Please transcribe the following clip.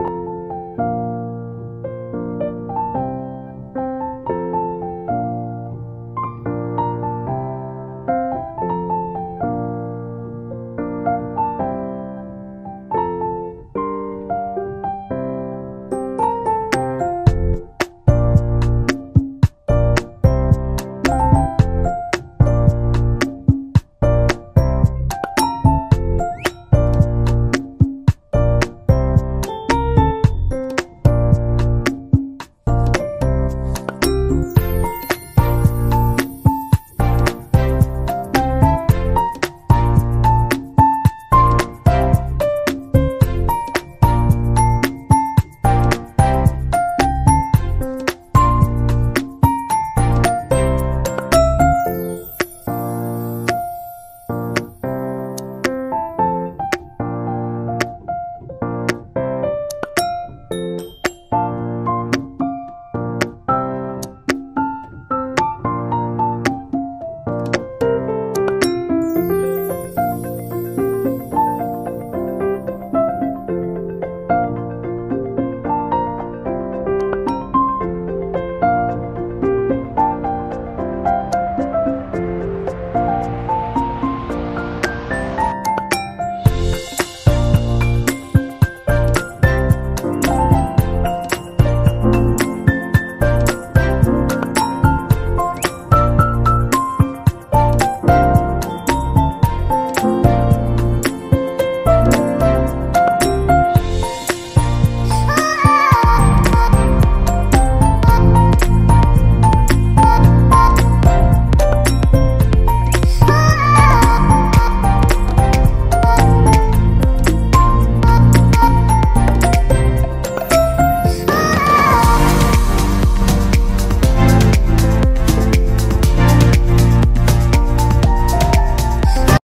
you.